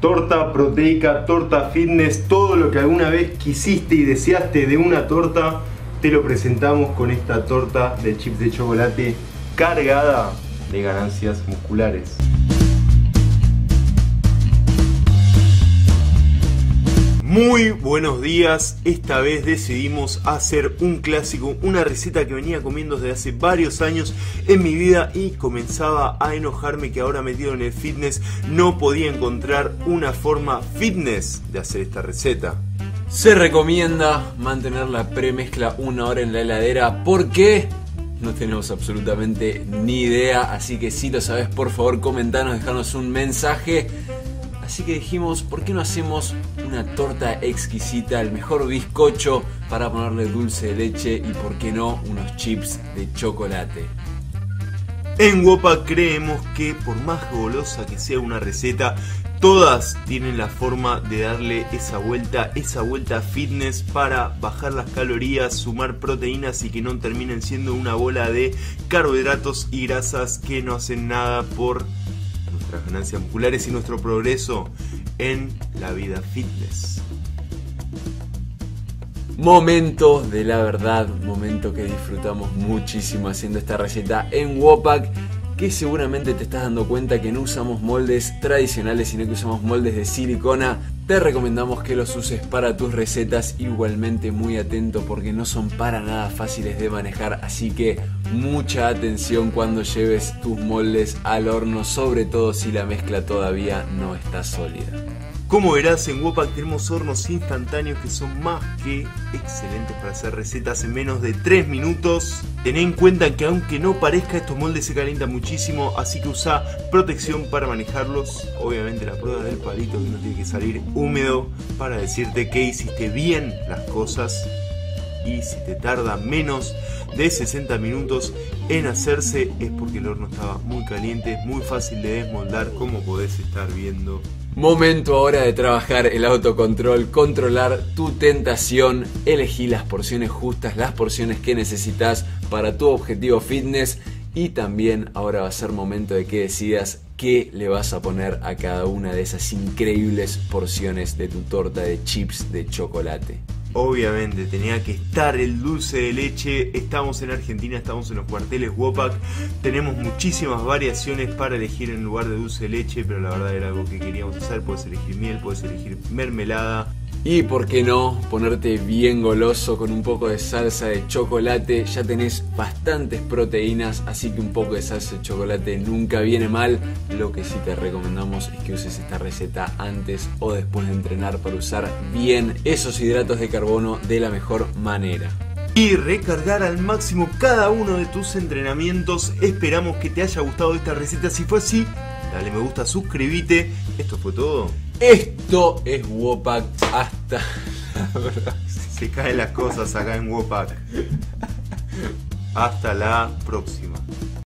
Torta proteica, torta fitness, todo lo que alguna vez quisiste y deseaste de una torta, te lo presentamos con esta torta de chips de chocolate cargada de ganancias musculares. Muy buenos días, esta vez decidimos hacer un clásico, una receta que venía comiendo desde hace varios años en mi vida y comenzaba a enojarme que ahora metido en el fitness. No podía encontrar una forma fitness de hacer esta receta. Se recomienda mantener la premezcla una hora en la heladera porque no tenemos absolutamente ni idea, así que si lo sabes por favor comentanos, dejarnos un mensaje Así que dijimos, ¿por qué no hacemos una torta exquisita, el mejor bizcocho para ponerle dulce de leche y por qué no unos chips de chocolate? En Wopa creemos que por más golosa que sea una receta, todas tienen la forma de darle esa vuelta, esa vuelta fitness para bajar las calorías, sumar proteínas y que no terminen siendo una bola de carbohidratos y grasas que no hacen nada por nuestras ganancias musculares y nuestro progreso en la vida fitness. Momento de la verdad, momento que disfrutamos muchísimo haciendo esta receta en Wopak que seguramente te estás dando cuenta que no usamos moldes tradicionales, sino que usamos moldes de silicona. Te recomendamos que los uses para tus recetas, igualmente muy atento porque no son para nada fáciles de manejar, así que mucha atención cuando lleves tus moldes al horno, sobre todo si la mezcla todavía no está sólida. Como verás, en Wopak tenemos hornos instantáneos que son más que excelentes para hacer recetas en menos de 3 minutos. Ten en cuenta que aunque no parezca, estos moldes se calientan muchísimo, así que usa protección para manejarlos. Obviamente la prueba del palito que no tiene que salir húmedo para decirte que hiciste bien las cosas. Y si te tarda menos de 60 minutos en hacerse es porque el horno estaba muy caliente, muy fácil de desmoldar como podés estar viendo Momento ahora de trabajar el autocontrol, controlar tu tentación, elegir las porciones justas, las porciones que necesitas para tu objetivo fitness y también ahora va a ser momento de que decidas qué le vas a poner a cada una de esas increíbles porciones de tu torta de chips de chocolate. Obviamente tenía que estar el dulce de leche. Estamos en Argentina, estamos en los cuarteles Wopac. Tenemos muchísimas variaciones para elegir en lugar de dulce de leche, pero la verdad era algo que queríamos hacer. Puedes elegir miel, puedes elegir mermelada. Y por qué no ponerte bien goloso con un poco de salsa de chocolate. Ya tenés bastantes proteínas, así que un poco de salsa de chocolate nunca viene mal. Lo que sí te recomendamos es que uses esta receta antes o después de entrenar para usar bien esos hidratos de carbono de la mejor manera y recargar al máximo cada uno de tus entrenamientos. Esperamos que te haya gustado esta receta. Si fue así, dale me gusta, suscríbete. Esto fue todo. Esto es Wopak hasta Se caen las cosas acá en Wopak. Hasta la próxima.